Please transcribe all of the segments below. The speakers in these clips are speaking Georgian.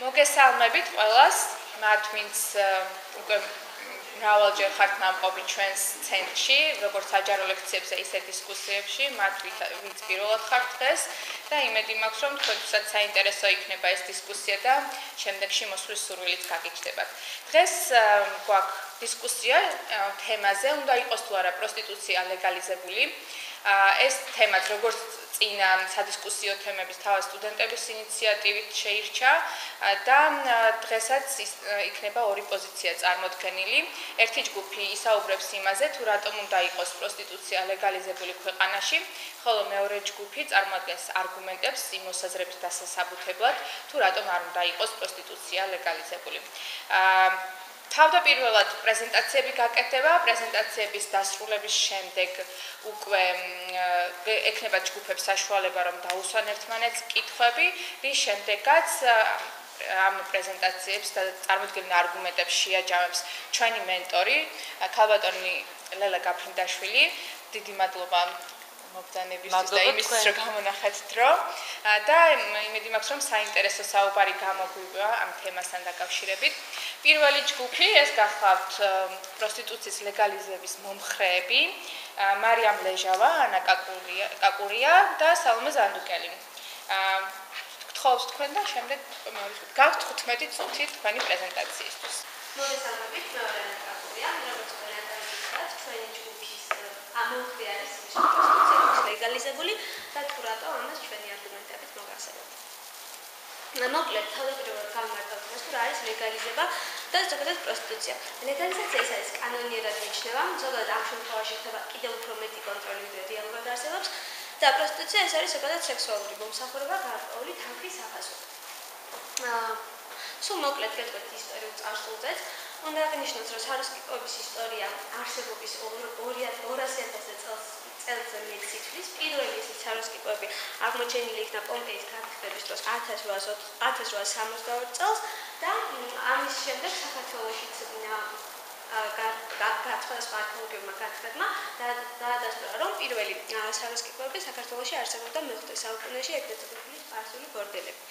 მოგესალმებით ყველას, მათ ვინც უკვე მრავალჯერ ხართ ნამყოფი ჩვენს ცენტრში, როგორც საჯარო ლექციებზე, ისე დისკუსიებში, მათ ვინც პირველად ხართ დღეს და იმედი მაქვს, რომ თქვენთვისაც საინტერესო იქნება ეს დისკუსია და შემდეგში მოსვლის სურვილით გაგიჩნდებათ. დღეს გვაქვს დისკუსია თემაზე, უნდა იყოს თუ არა პროსტიტუცია ლეგალიზებული. ეს თემაც როგორც წინა სადისკუსიო თემების თავის სტუდენტების ინიციატივით შეირჩა და დღესაც იქნება ორი პოზიცია წარმოქმნილი. ერთი ჯგუფი ისაუბრებს იმაზე, თუ რატომ უნდა იყოს პროსტიტუცია ლეგალიზებული ქვეყანაში, ხოლო მეორე ჯგუფი წარმოადგენს არგუმენტებს იმ მოსაზრების დასასაბუთებლად, თუ რატომ არ უნდა იყოს პროსტიტუცია ლეგალიზებული. აა თავდაპირველად პრეზენტაციები გაკეთება, პრეზენტაციების დასრულების შემდეგ უკვე ექნება ჯგუფებს საშუალება რომ დაუსვან ერთმანეთს კითხვები, რის შემდეგაც ამ პრეზენტაციებს და წარმოქმნილ არგუმენტებს შეაჯამებს ჩვენი მენტორი, ქალბატონი ლელა გაფრინდაშვილი. დიდი მადლობა მოგდანებისთვის და იმის რომ გამონახეთ დრო და იმედი მაქვს რომ საინტერესო საუბარი გამოგვივა ამ თემასთან დაკავშირებით. პირველი ჯგუფი ეს გახლავთ პროსტიტუციის ლეგალიზების მომხრეები მარიამ ლეჟავა, ანა კაკურია, კაკურია და სალომე ზანდუკელი. აა გთხოვს თქვენ და შემდეგ გაქვთ 15 წუთი თქვენი პრეზენტაციისთვის. მოგესალმებით, მეორე ანა კაკურია, როგორც ყველა და ჩვენი ჯგუფის ამოხდიარის პროსტიტუციის ლეგალიზებული და თუ რატო ამას ჩვენი არგუმენტებით მოგახსენებთ. მოკლედ თავდაპირველად გამართავთ მას თუ რა არის ლეგალიზება და ზოგადად პროსტიტუცია. ლეგალიზაცია ის არის კანონიერად მიიჩნევა, ზოგადად ამ შემთხვევაში ხდება კიდევ უფრო მეტი კონტროლი ვიდრე დიალოგად არსებობს და პროსტიტუცია ის არის ზოგადად სექსუალური მომსახურება გარკვეული თანხის საფასურად. აა სულ მოკლედ გეტყვით ისტორიულ წარსულზეც. უნდა აღნიშნოთ, რომ საროსკიპოების ისტორია არსებობის 200-ზე წელს წელს მეტი სიტყვის პირველი ეს საროსკიპოები აღმოჩენილი იქნა პომპეის გაფრთხილების დროს 1860 წელს და ამის შემდეგ საქართველოსიც გაცხოვა არქეოლოგიურმა გათხრებმა და დაადასტურა რომ პირველი საროსკიპოები საქართველოში არსებობდა მე-5 საუკუნეში ეგრეთ წოდებული სპარსული ბორდელები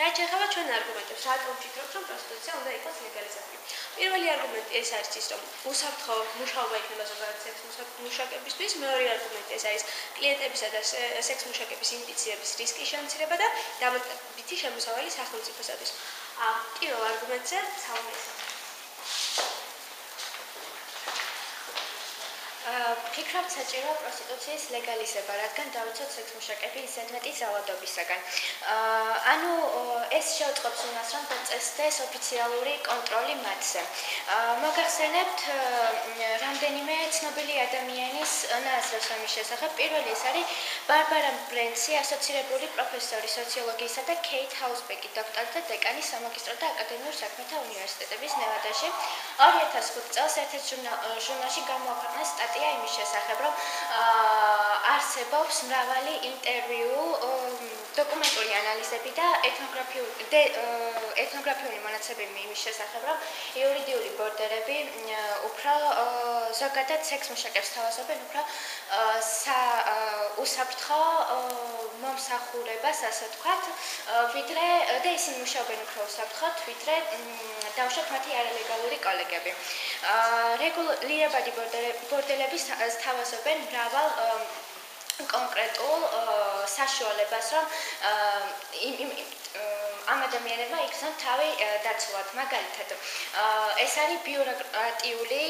რაც ეხება ჩვენ არგუმენტებს, რატომ ვფიქრობ, რომ პროსტიტუცია უნდა იყოს ლეგალიზებული. პირველი არგუმენტი ეს არის ის, რომ უსაფრთხო მუშაობა იქნება ზოგადად სექს მუშაკებისთვის, მეორე არგუმენტი ეს არის კლიენტებისა და სექს მუშაკების ინფიცირების რისკის შემცირება და დამატებითი შემოსავალი სახელმწიფოსათვის. ა პირველ არგუმენტზე საუბრობთ. ფიქრობ საჭირო პროსტიტუციის ლეგალიზება, რადგან დავიცოთ სექსმუშაკები ისეთმეტი ზავადობისაგან. ანუ ეს შეუწყობს იმას, რომ დაწესდეს ოფიციალური კონტროლი მათზე. მოგახსენებთ რამდენიმე ცნობილი ადამიანის ნაზრებს ამის შესახებ. პირველი ეს არის ბარბარა ბრენცი, ასოცირებული პროფესორი სოციოლოგიისა და კეით ჰაუსბეკი, დოქტორი და დეკანი სამაგისტრო და აკადემიურ საქმეთა უნივერსიტეტების ნევადაში. 2005 წელს ერთ-ერთ ჟურნალში გამოაქვეყნა სტატია იმის შესახებ, რომ არსებობს მრავალი ინტერვიუ, დოკუმენტური ანალიზები და ეთნოგრაფიული ეთნოგრაფიული მონაცემები იმის შესახებ, რომ იურიდიული ბორდერები უფრო ზოგადად სექს მუშაკებს თავაზობენ უფრო სა უსაფრთხო მომსახურებას, ასე ვთქვათ, ვიდრე და ისინი მუშაობენ უფრო უსაფრთხოდ, ვიდრე დავშოთ მათი არალეგალური კოლეგები. რეგულირებადი ბორდელების თავაზობენ მრავალ კონკრეტულ საშუალებას, რომ ამ ადამიანებმა იქცნათ თავი დაცულად. მაგალითად, ეს არის ბიუროკრატიული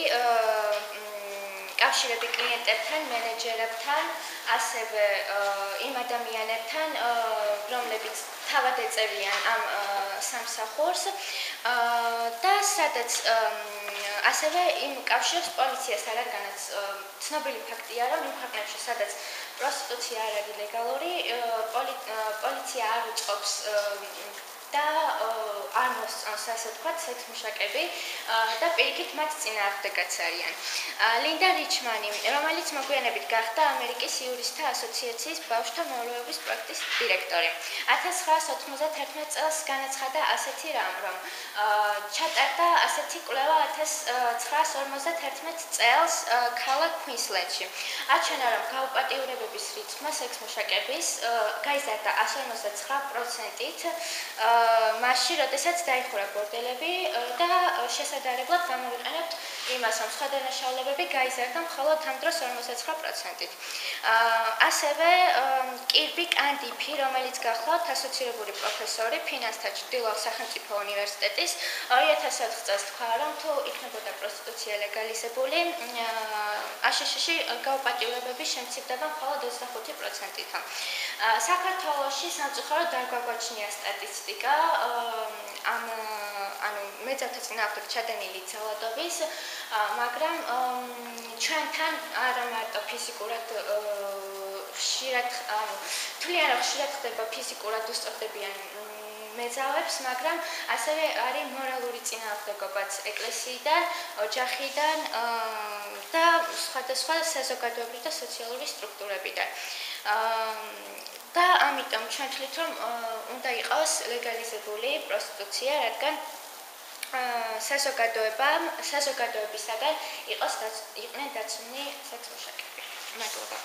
კავშირები კლიენტებთან, მენეჯერებთან, ასევე იმ ადამიანებთან, რომლებიც თავად ეწევიან ამ სამსახურს. და სადაც ასევე იმ კავშირს პოლიციას არ არის ცნობილი ფაქტია, რომ იმ ქვეყნებში, სადაც პროსტიტუცია არ არის ლეგალური, პოლიცია არ უწყობს და არ მოსწონს ასე ვთქვათ სეთმუშაკები და პირიქით მათ წინააღმდეგაც არიან. ლინდა რიჩმანი, რომელიც მოგვიანებით გახდა ამერიკის იურისტთა ასოციაციის ბავშვთა მოვლენების პროექტის დირექტორი. 1991 წელს განაცხადა ასეთი რამ, რომ ჩატარდა ასეთი კვლევა 1951 წელს ქალაქ ქუინსლენდში. აჩვენა, რომ გაუპატიურებების რიცხვმა სექსმუშაკების გაიზარდა 159%-ით მასში, როდესაც დაიხურა ბორდელები და შესაძლებლად გამოვიყენებთ იმას, რომ სხვა დანაშაულებები გაიზარდა მხოლოდ ამ დროს 59%-ით. ასევე კირბი კანდიფი, რომელიც გახლავთ ასოცირებული პროფესორი ფინანსთა ჭდილოს სახელმწიფო უნივერსიტეტის 2004 წელს თქვა, რომ თუ იქნებოდა პროსტიტუცია ლეგალიზებული, აშშ-ში გაუპატიურებების შემცირდება მხოლოდ 25%-ით. საქართველოში სამწუხაროდ არ გაგვაჩნია სტატისტიკა ამ ანუ მეძავთა წინააღმდეგ ჩადენილი ძალადობის, მაგრამ ჩვენთან არა მარტო ფიზიკურად ხშირად ანუ თლიანად ხშირად ხდება ფიზიკურად უსწრდებიან მეძავებს, მაგრამ ასევე არის მორალური წინააღმდეგობაც ეკლესიიდან, ოჯახიდან და სხვადასხვა საზოგადოებრივი და სოციალური სტრუქტურებიდან. და ამიტომ ჩვენ თვლით რომ უნდა იყოს ლეგალიზებული პროსტიტუცია, რადგან საზოგადოება საზოგადოებისაგან იყოს იყვნენ დაცული სექსუალურები. მადლობა.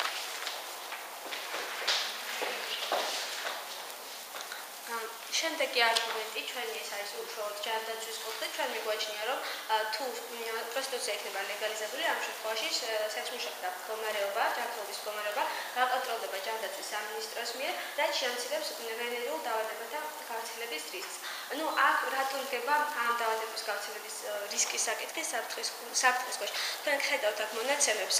შემდეგი არგუმენტი ჩვენი ეს არის უშუალოდ ჯანდაცვის კუთხე ჩვენ მიგვაჩნია რომ თუ პროსტიტუცია იქნება ლეგალიზებული ამ შემთხვევაში სექსმუშაკთა მდგომარეობა ჯანმრთელობის მდგომარეობა გაკონტროლდება ჯანდაცვის სამინისტროს მიერ რაც შეამცირებს ვენერულ დაავადებათა გავრცელების რისკს. ну რატომ ხდება ამ დაავადების გავრცელების რისკის საკითხი საფრთხის საფრთხის ქვეშ. თქვენ ხედავთ აქ მონაცემებს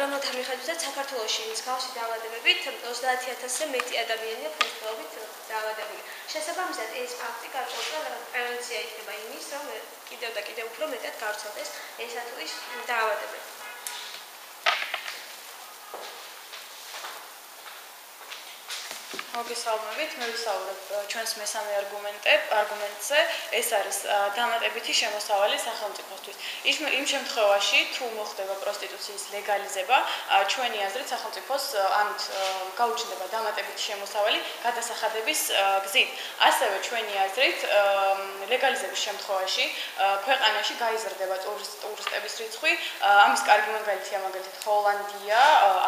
რომელთა მიხედვითაც საქართველოში მსგავსი დაავადებებით 30000-ზე მეტი ადამიანია ფუნქციონალობით დაავადებული. შესაბამისად ეს ფაქტი გარკვეულ პრევენცია იქნება იმის, რომ კიდევ და კიდევ უფრო მეტად გავრცელდეს ეს ათუის დაავადებები. მოგესალმებით. მე ვისაუბრებ ჩვენს მესამე არგუმენტე, არგუმენტზე. ეს არის დამატებითი შემოსავალი სახელმწიფოსთვის. იმ შემთხვევაში, თუ მოხდება პროსტიტუციის ლეგალიზება, ჩვენი აზრით სახელმწიფოს ამით გაუჩნდება დამატებითი შემოსავალი გადასახადების გზით. ასევე ჩვენი აზრით, ლეგალიზების შემთხვევაში ქვეყანაში გაიზრდება ტურისტების რიცხვი. ამის კარგი მაგალითია მაგალითად ჰოლანდია,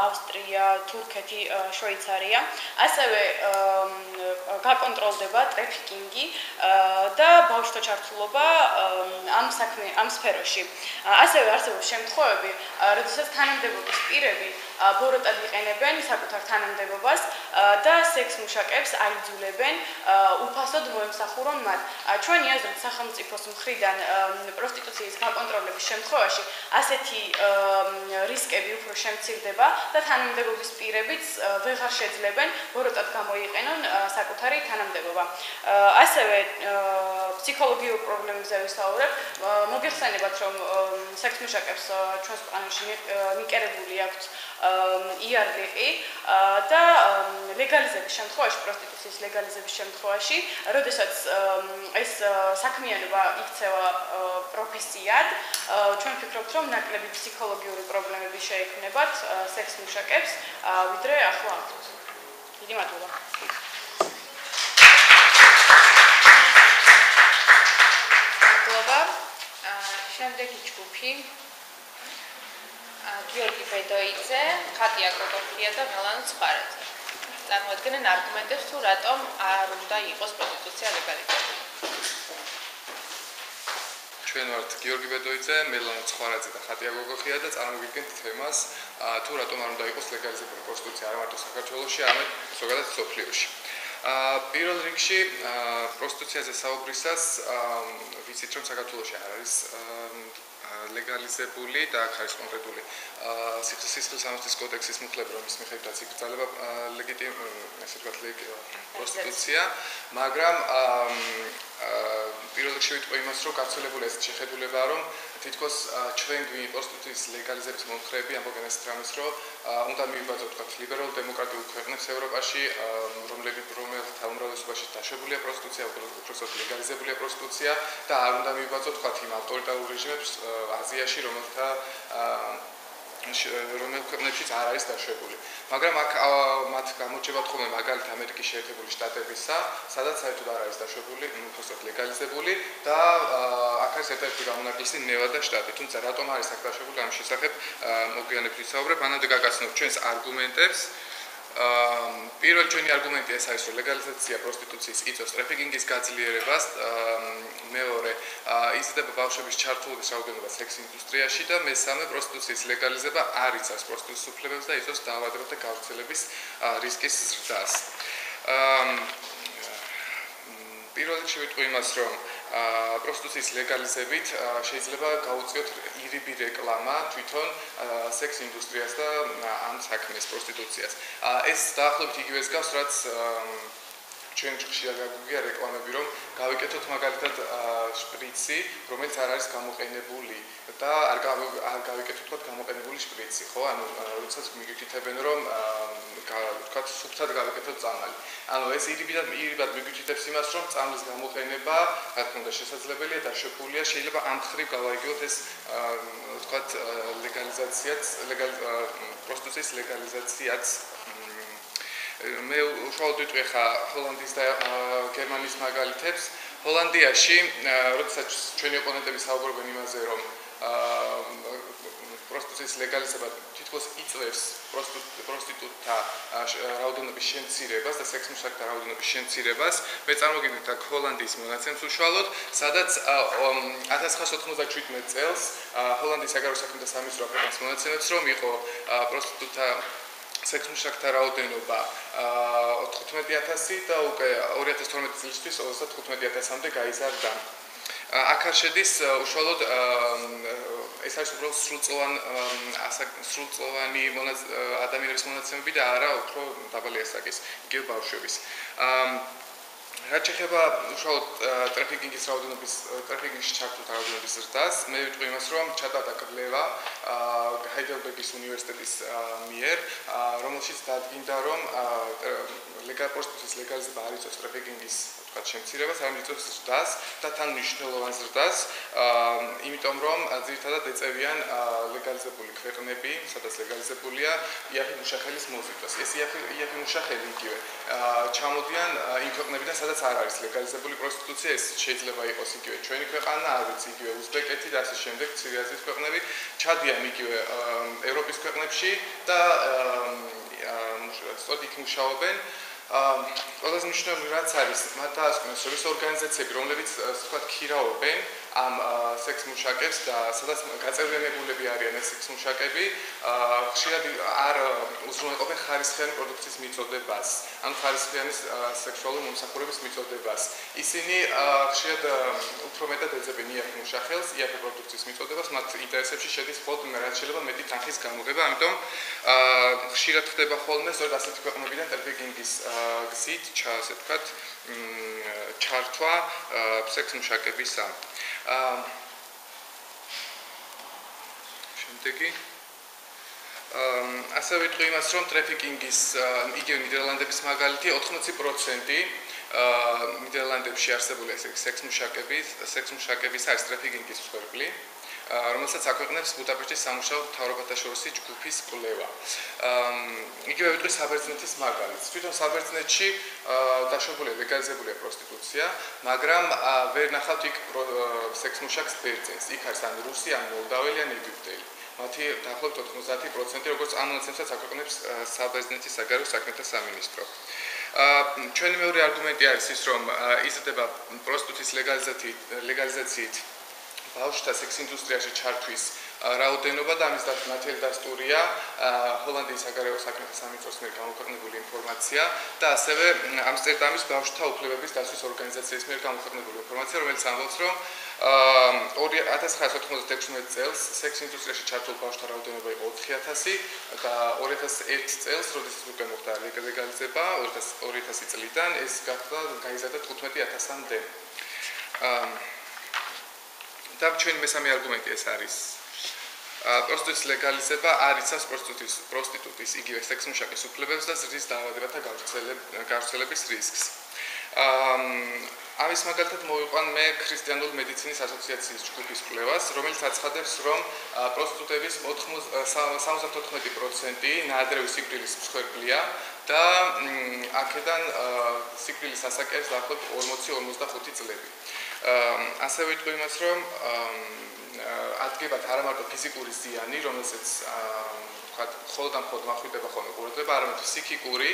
ავსტრია, თურქეთი, შვეიცარია. ასევე გაკონტროლდება ტრაფიკინგი და ბავშვთა ჩართულობა ამ საქმე ამ სფეროში. ასევე არსებობს შემთხვევები, როდესაც თანამდებობის პირები ბოროტად იყენებენ საკუთარ თანამდებობას და სექს მუშაკებს აიძულებენ უფასოდ მოემსახურონ მათ. ჩვენი აზრით სახელმწიფოს მხრიდან პროსტიტუციის გაკონტროლების შემთხვევაში ასეთი რისკები უფრო შემცირდება და თანამდებობის პირებიც ვეღარ შეძლებენ ბოროტად გამოიყენონ საკუთარი თანამდებობა. ასევე ფსიქოლოგიურ პრობლემებზე ვისაუბრებ. მოგეხსენებათ რომ სექს მუშაკებს ჩვენს ქვეყანაში მიკერებული აქვს იარლიყი და ლეგალიზების შემთხვევაში პროსტიტუციის ლეგალიზების შემთხვევაში, როდესაც ეს საქმიანობა იქცევა პროფესიად, ჩვენ ვფიქრობთ, რომ ნაკლები ფსიქოლოგიური პრობლემები შეექმნებათ სექს მუშაკებს, ვიდრე ახლა ახლა. დიდი მადლობა. მადლობა. შემდეგი ჯგუფი გიორგი ბედოიძე, ხატია გოგოფია და მელან ცხარაძე. წარმოადგენენ არგუმენტებს თუ რატომ არ უნდა იყოს პროსტიტუცია ლეგალიზებული. ჩვენ ვართ გიორგი ბედოიძე, მელან ცხარაძე და ხატია გოგოფია და წარმოგიდგენთ თემას თუ რატომ არ უნდა იყოს ლეგალიზებული პროსტიტუცია არა მარტო საქართველოში, არამედ ზოგადად სოფლიოში. ა პირველ რიგში პროსტიტუციაზე საუბრისას ვიცით რომ საქართველოში არ არის ლეგალიზებული და აქ არის კონკრეტული სიცოცხლის სამართლის კოდექსის მუხლები რომ ის მიხედვითაც იკრძალება ლეგიტიმ ესე ვთქვათ პროსტიტუცია მაგრამ პირველ რიგში ვიტყვი იმას რომ გავრცელებული ეს შეხედულება რომ თითქოს ჩვენ პროსტიტუციის ლეგალიზების მომხრეები ამბობენ ეს რამის რომ უნდა მივიბაძოთ თქვა ლიბერალ დემოკრატიულ ქვეყნებს ევროპაში რომლებიც რომელთა უმრავლესობაში დაშვებულია პროსტიტუცია უბრალოდ ლეგალიზებულია პროსტიტუცია და არ უნდა მივიბაძოთ თქვა იმ ავტორიტარულ რეჟიმებს აზიაში რომელთა რომელ ქვეყნებშიც არ არის დაშვებული. მაგრამ აქ მათ გამოჩებათ ხოლმე მაგალითად ამერიკის შეერთებული შტატებისა, სადაც საერთოდ არ არის დაშვებული, უბრალოდ ლეგალიზებული და აქ არის ერთ-ერთი გამონაკლისი ნევადა შტატი. თუმცა რატომ არის აქ დაშვებული ამ შესახებ მოგვიანებით ვისაუბრებ. ანად გაგაცნობ ჩვენს არგუმენტებს. აა პირველ ჩვენი არგუმენტი ეს არის, რომ ლეგალიზაცია პროსტიტუციის იწვევს ტრაფიკინგის გაძლიერებას. მეორე, იზრდება ბავშვების ჩართულობის რაოდენობა სექს ინდუსტრიაში და მესამე, პროსტიტუციის ლეგალიზება არ იცავს პროსტიტუციის უფლებებს და იწვევს დაავადებათა გავრცელების რისკის ზრდას. პირველ რიგში ვიტყვი იმას, რომ პროსტიტუციის ლეგალიზებით შეიძლება გაუწიოთ ირიბი რეკლამა თვითონ სექს ინდუსტრიას და ამ საქმეს პროსტიტუციას. ეს დაახლოებით იგივეს გავს, რაც ჩვენ ხშირად გაგვიგია რეკლამები, რომ გავიკეთოთ მაგალითად შპრიცი, რომელიც არ არის გამოყენებული და არ გავიკეთოთ თქვა გამოყენებული შპრიცი, ხო? ანუ როდესაც მიგიკითებენ რომ თქვა სუფთად გავიკეთოთ წამალი. ანუ ეს ირიბად ირიბად მიგიკითებს იმას, რომ წამლის გამოყენება, რა თქმა უნდა, შესაძლებელია და შეფულია, შეიძლება ამ ხრივ გავაიგოთ ეს თქვა ლეგალიზაციაც, ლეგალ პროსტიტუციის ლეგალიზაციაც მე უშუალოდ ვიტყვი ხა ჰოლანდიის და გერმანიის მაგალითებს. ჰოლანდიაში, როდესაც ჩვენი ოპონენტები საუბრობენ იმაზე, რომ პროსტიტუციის ლეგალიზება თითქოს იწევს პროსტიტუტთა რაოდენობის შემცირებას და სექს მუშაკთა რაოდენობის შემცირებას, მე წარმოგიდგენთ აქ ჰოლანდიის მონაცემს უშუალოდ, სადაც 1997 წელს ჰოლანდიის საგარეო საქმეთა სამინისტრო აფრიკას მონაცემებს, რომ იყო პროსტიტუტთა სექსმუშაკთა რაოდენობა 15000 და უკვე 2012 წლისთვის 35000-მდე გაიზარდა. აქ არ შედის უშუალოდ ეს არის უბრალოდ სრულწლოვან სრულწლოვანი ადამიანების მონაცემები და არა უფრო დაბალი ასაკის იგივე ბავშვების. რაც შეეხება უშუალოდ ტრაფიკინგის რაოდენობის ტრაფიკინგში ჩართულთა რაოდენობის ზრდას, მე ვიტყვი იმას, რომ ჩატარდა კვლევა ჰაიდელბერგის უნივერსიტეტის მიერ, რომელშიც დადგინდა, რომ ლეგალპოსტის ლეგალიზება არ იწვევს ტრაფიკინგის თქვა შემცირებას, არამედ იწვევს ზრდას და თან მნიშვნელოვან ზრდას, იმიტომ რომ ძირითადად ეწევიან ლეგალიზებული ქვეყნები, სადაც ლეგალიზებულია იაფი მუშახელის მოზიდვა. ეს იაფი იაფი მუშახელი იგივე ჩამოდიან იმ ქვეყნებიდან, სადაც სადაც არ არის ლეგალიზებული პროსტიტუცია, ეს შეიძლება იყოს იგივე ჩვენი ქვეყანა, არ ვიცი, იგივე უზბეკეთი და ასე შემდეგ, ცივილიზაციის ქვეყნები, ჩადიან იგივე ევროპის ქვეყნებში და სწორედ იქ მუშაობენ. ყველაზე მნიშვნელოვანი რაც არის, მათ დაასკვნეს, ეს ორგანიზაციები, რომლებიც თქვა ქირაობენ, ამ სექს მუშაკებს და სადაც გაწევრიანებულები არიან ეს სექს მუშაკები, ხშირად არ უზრუნველყოფენ ხარისხიანი პროდუქციის მიწოდებას, ან ხარისხიანი სექსუალური მომსახურების მიწოდებას. ისინი ხშირად უფრო მეტად ეძებენ იაფი მუშახელს, იაფი პროდუქციის მიწოდებას, მათ ინტერესებში შედის მხოლოდ რაც შეიძლება მეტი თანხის გამოღება, ამიტომ ხშირად ხდება ხოლმე სწორედ ასეთი ქვეყნებიდან ტრაფიკინგის გზით, ასე ვთქვათ, ჩართვა სექს მუშაკებისა. აა შემდეგი აა ასე ვიტყვი იმას რომ ტრაფიკინგის იგივე ნიდერლანდების მაგალითი 80% აა ნიდერლანდებში არსებული სექს მუშაკების სექს მუშაკების არის ტრაფიკინგის მსხვერპლი. რომელსაც აქვეყნებს ბუდაპეშტის სამუშაო მთავრობათა შორისი ჯგუფის კვლევა. იგივე ვიტყვი საბერძნეთის მაგალითს. თვითონ საბერძნეთში დაშვებული ლეგალიზებულია პროსტიტუცია, მაგრამ ვერ ნახავთ იქ სექს მუშაკს ბერძენს. იქ არის ან რუსი, ან მოლდაველი, ან ეგვიპტელი. მათი დაახლოებით 90% როგორც ამონაცემსაც აქვეყნებს საბერძნეთის საგარეო საქმეთა სამინისტრო. აა ჩვენი მეორე არგუმენტი არის ის, რომ იზრდება პროსტიტუციის ლეგალიზაციით ლეგალიზაციით ბავშვთა სექს ინდუსტრიაში ჩართვის რაოდენობა და ამის ნათელი დასტურია ჰოლანდიის საგარეო საქმეთა სამინისტროს მიერ გამოქვეყნებული ინფორმაცია და ასევე ამსტერდამის ბავშვთა უფლებების დაცვის ორგანიზაციის მიერ გამოქვეყნებული ინფორმაცია, რომელიც ამბობს, რომ 1996 წელს სექს ინდუსტრიაში ჩართულ ბავშვთა რაოდენობა იყო 4000 და 2001 წელს, როდესაც უკვე მოხდა ლეგალიზება, 2000 წლიდან ეს გახდა გაიზარდა 15000-მდე. აა და ჩვენი მესამე არგუმენტი ეს არის პროსტიტუციის ლეგალიზება არ იცავს პროსტიტუციის პროსტიტუტის იგივე სექსმუშაკის უფლებებს და ზრდის დაავადებათა გავრცელების რისკს. ამის მაგალითად მოვიყვან მე ქრისტიანული მედიცინის ასოციაციის ჯგუფის კვლევას, რომელიც აცხადებს, რომ პროსტიტუტების 74% ნაადრევი სიკვდილის მსხვერპლია და აქედან სიკვდილის ასაკერს დაახლოებით 40-45 წლები. ასე ვიტყვი იმას, რომ ადგებათ არა მარტო ფიზიკური ზიანი, რომელსაც ვთქვათ, მხოლოდ ამ ხოდ მახვიდება ხოლმე ყურადღება, არამედ ფსიქიკური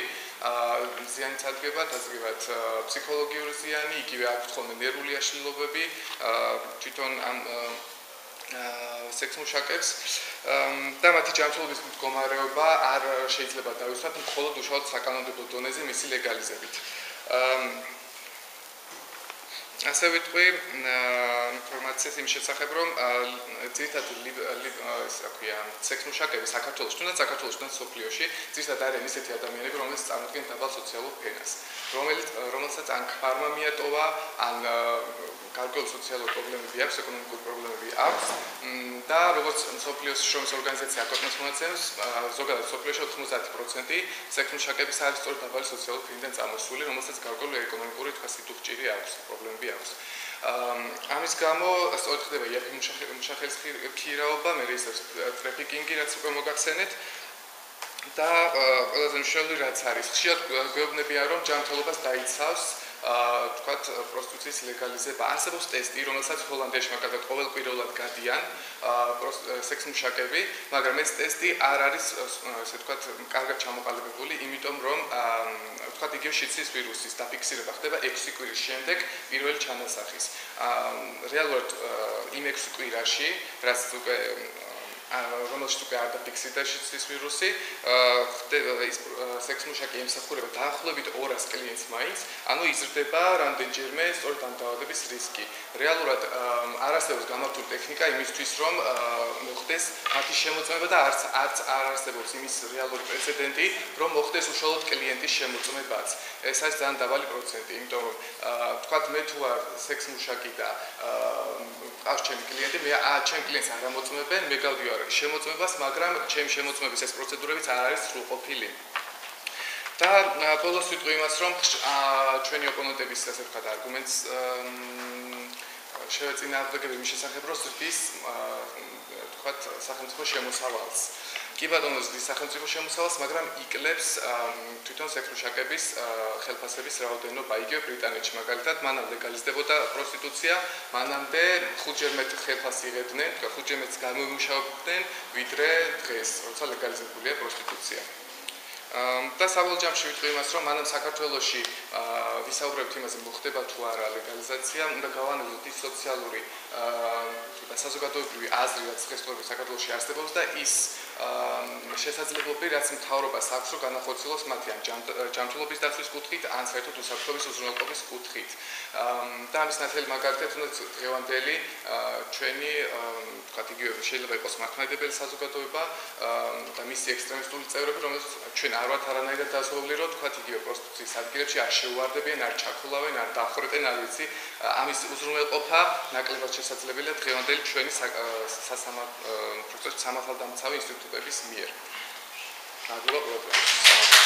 ზიანი წადგება, დაძგებათ ფსიქოლოგიური ზიანი, იგივე აქვს ხოლმე ნერვული აშლილობები, თვითონ ამ სექსმუშაკებს და მათი ჯანმრთელობის მდგომარეობა არ შეიძლება დავისვათ მხოლოდ უშუალოდ საკანონმდებლო დონეზე მისი ლეგალიზებით. ასე ვიტყვი ინფორმაციას იმ შესახებ, რომ ძირითადად ის რა ქვია, სექსმუშაკები საქართველოს, თუნდაც საქართველოს თუნდაც სოფლიოში, ძირითადად არიან ისეთი ადამიანები, რომლებიც წარმოადგენენ დაბალ სოციალურ ფენას, რომელიც რომელსაც ან ქარმა მიატოვა, ან გარკვეული სოციალური პრობლემები აქვს, ეკონომიკური პრობლემები აქვს და როგორც სოფლიოს შრომის ორგანიზაცია აკონტროლს მონაცემს, ზოგადად სოფლიოში 90% სექსმუშაკების არის სწორედ დაბალი სოციალური ფენიდან წამოსული, რომელსაც გარკვეული ეკონომიკური სიტუხჭირი აქვს, პრობლემები აქვს. ამის გამო სწორედ ხდება იაფი მუშახელის ქირაობა, მე ის ტრაფიკინგი რაც უკვე მოგახსენეთ. და ყველაზე მნიშვნელოვანი რაც არის, ხშირად გვეუბნებიან რომ ჯანმრთელობას დაიცავს თქვათ პროსტიტუციის ლეგალიზება. არსებობს ტესტი, რომელსაც ჰოლანდიაში მაგალითად ყოველკვირეულად გადიან სექსმუშაკები, მაგრამ ეს ტესტი არ არის ესე თქვათ კარგად ჩამოყალიბებული, იმიტომ რომ თქვათ იგივე შიცის ვირუსის დაფიქსირება ხდება 6 კვირის შემდეგ პირველი ჩანასახის. რეალურად იმ 6 კვირაში, რაც უკვე რომელშიც უკვე არ დაფიქსირდა შიცის ვირუსი, ის სექსმუშაკი ემსახურება დაახლოებით 200 კლიენტს მაინც, ანუ იზრდება რამდენჯერმე სწორედ ამ დაავადების რისკი. რეალურად არ არსებობს გამართული ტექნიკა იმისთვის, რომ მოხდეს მათი შემოწმება და არც არც არ არსებობს იმის რეალური პრეცედენტი, რომ მოხდეს უშუალოდ კლიენტის შემოწმებაც. ეს არის ძალიან დაბალი პროცენტი, იმიტომ რომ თქვათ მე თუ არ სექსმუშაკი და ყავს ჩემი კლიენტი, მე ჩემ კლიენტს არ ამოწმებენ, მე გავდივარ შემოწმებას, მაგრამ ჩემ შემოწმების ეს პროცედურებიც არ არის სრულყოფილი. და ბოლოს ვიტყვი იმას, რომ ჩვენი ოპონენტების ასე ვთქვათ არგუმენტს შევეწინააღმდეგები მის შესახებ, რომ ზრდის ვთქვათ სახელმწიფო შემოსავალს. კი ბატონო ზრდის სახელმწიფო შემოსავალს, მაგრამ იკლებს თვითონ სექსუშაკების ხელფასების რაოდენობა. იგივე ბრიტანეთში მაგალითად მანამ ლეგალიზდებოდა პროსტიტუცია, მანამდე ხუთჯერ მეტ ხელფასს იღებდნენ, ხუთჯერ მეტს გამოიმუშავებდნენ, ვიდრე დღეს, როცა ლეგალიზებულია პროსტიტუცია. და საბოლოოში ვიტყვი იმას, რომ მანამ საქართველოში ვისაუბრებთ იმაზე, მოხდება თუ არა ლეგალიზაცია, უნდა გავანალიზოთ ის სოციალური და საზოგადოებრივი აზრი, რაც დღესდღეობით საქართველოში არსებობს და ის შესაძლებლობები, რაც მთავრობას აქვს, რომ განახორციელოს მათი ან ჯანმრთელობის დაცვის კუთხით, ან საერთოდ უსაფრთხოების უზრუნველყოფის კუთხით. და ამის ნათელი მაგალითად უნდა დღევანდელი ჩვენი, თქვათ იგივე შეიძლება იყოს მართლმადიდებელი საზოგადოება და მისი ექსტრემისტული წევრები, რომელსაც ჩვენ არ ვართ არანაირად დასავლელი, რომ თქვათ იგივე პროსტიტუციის ადგილებში არ შეუვარდებიან, არ ჩაქულავენ, არ დახვრეტენ, არ ვიცი, ამის უზრუნველყოფა ნაკლებად შესაძლებელია დღევანდელი ჩვენი სასამართლო სამართალდამცავი ინსტიტუტების მიერ. მადლობა ყველაფერს.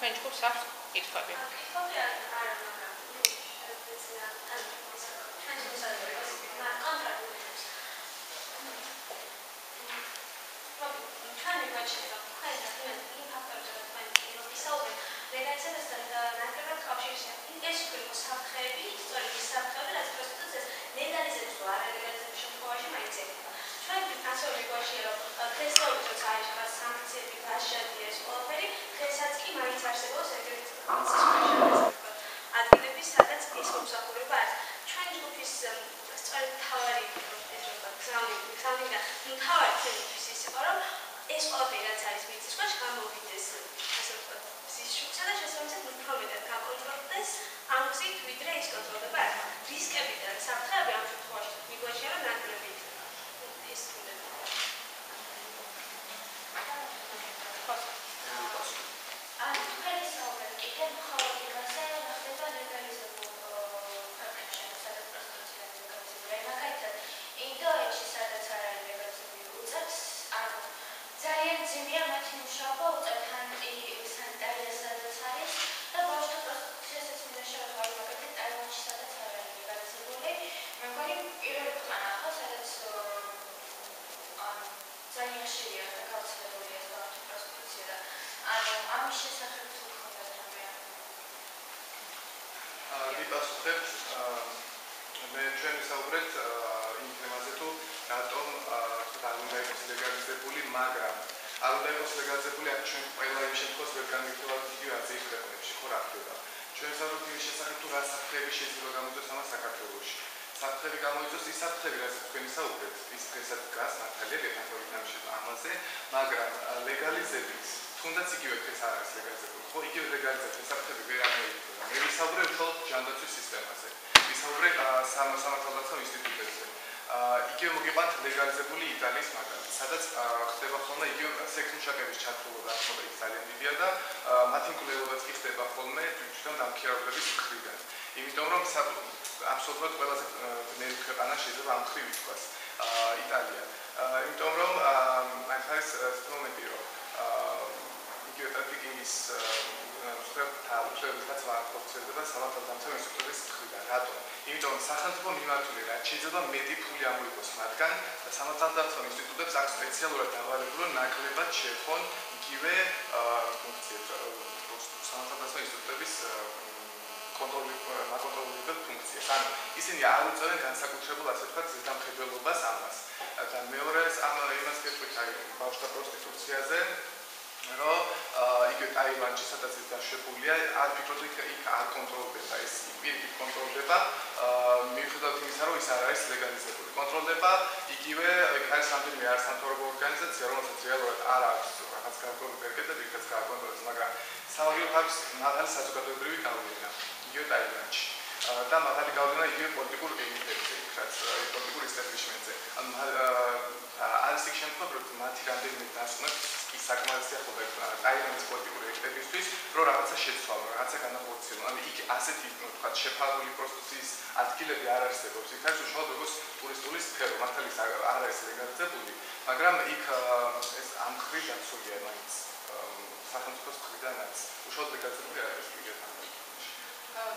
French kursa idź sobie. Trying არსებობს ეგრეთ ადგილები, სადაც ის მომსახურება არის. ჩვენ ჯგუფის სწორედ თავარი ეს როგორ გზავნილი, გზავნილი, თავარი თემი. ამის შესახებ თუ გქონდათ რამე ვიპასუხებ მე ჩვენ ვისაუბრეთ იმ თემაზე თუ რატომ არ უნდა იყოს ლეგალიზებული, მაგრამ არ უნდა იყოს ლეგალიზებული აქ ჩვენ ყველა იმ შემთხვევაში ვერ განვიხილავთ იგივე აზრის ქვეყნებში, ხო რა ხდება. ჩვენ ვისაუბრეთ იმ შესახებ თუ რა საფრთხეები შეიძლება გამოიწვიოს ამას საქართველოში. საფრთხები გამოიწვიოს ის საფრთხები, რასაც თქვენ ვისაუბრეთ, ის დღესაც მართალია დეტალურად ამის ამაზე, მაგრამ ლეგალიზებით თუნდაც იგივე ეს არ არის ლეგალიზებული. ხო, იგივე ლეგალიზაცია საფრთხები ვერ ამოიწურა. მე ვისაუბრე მხოლოდ ჯანდაცვის სისტემაზე. ვისაუბრე სამართალდაცვა ინსტიტუტებზე. იგივე მოგიყვანთ ლეგალიზებული იტალიის მაგალითი, სადაც ხდება ხოლმე იგივე სექსმუშაკების ჩართულობა, ხოლმე ის ძალიან დიდია და მათი მკვლელობაც კი ხდება ხოლმე თვითონ დამქირავებლების მხრიდან. იმიტომ რომ აბსოლუტურად ყველაზე ნელი ქვეყანა შეიძლება ამ ხრივ ითქვას იტალია. იმიტომ რომ აი ეს მომენტი რომ იგივე ტრაფიკინგის მსხვერპლთა უფლებებსაც ვაკავშირდება სამართალდამცავ ინსტიტუტების მხრიდან. რატომ? იმიტომ რომ სახელმწიფო მიმართული რა შეიძლება მეტი ფული ამოიღოს მათგან და სამართალდამცავ ინსტიტუტებს აქვს სპეციალურად დავალებული ნაკლებად შეხვონ იგივე ფუნქციებს სამართალდამცავ ინსტიტუტების კონტროლი მაკონტროლებელ ფუნქციას. ანუ ისინი არ უწევენ განსაკუთრებულ ასე ვთქვათ ზედამხედველობას ამას. და მეორეს ამ იმას კეთვით აი ბავშვთა პროსტიტუციაზე რომ იგივე ტაილანდში სადაც ის დაშვებულია, არ ფიქრობთ იქ იქ არ კონტროლდება ეს პირიქით კონტროლდება მიუხედავად იმისა, რომ ის არ არის ლეგალიზებული. კონტროლდება იგივე იქ არის რამდენიმე არასამთავრობო ორგანიზაცია, რომელსაც რეალურად არ აქვს რაღაც განკონტროლებული პერკეტები, იქაც გააკონტროლებს, მაგრამ საავადმყოფო აქვს მაღალი საზოგადოებრივი გავლენა იგივე ტაილანდში. და მაღალი გავლენა იგივე პოლიტიკურ ელიტებზე, რაც პოლიტიკურ ესტაბლიშმენტზე. ანუ არის იქ შემთხვევა, რომ მათი რამდენიმე დასკვნა ის საკმაოდ სიახლოვე ტაილანდის პოლიტიკური ელიტებისთვის, რომ რაღაცა შეცვალონ, რაღაცა განახორციელონ. ანუ იქ ასეთი, თქვა, შეფარული პროსტიტუციის ადგილები არ არსებობს. იქ არის უშუალოდ როგორც ტურისტული სფერო, მართალიც არ არის ლეგალიზებული, მაგრამ იქ ეს ამ ხრი დაცულია მაინც სახელმწიფოს მხრიდანაც. უშუალოდ ლეგალიზებული არ არის იგივე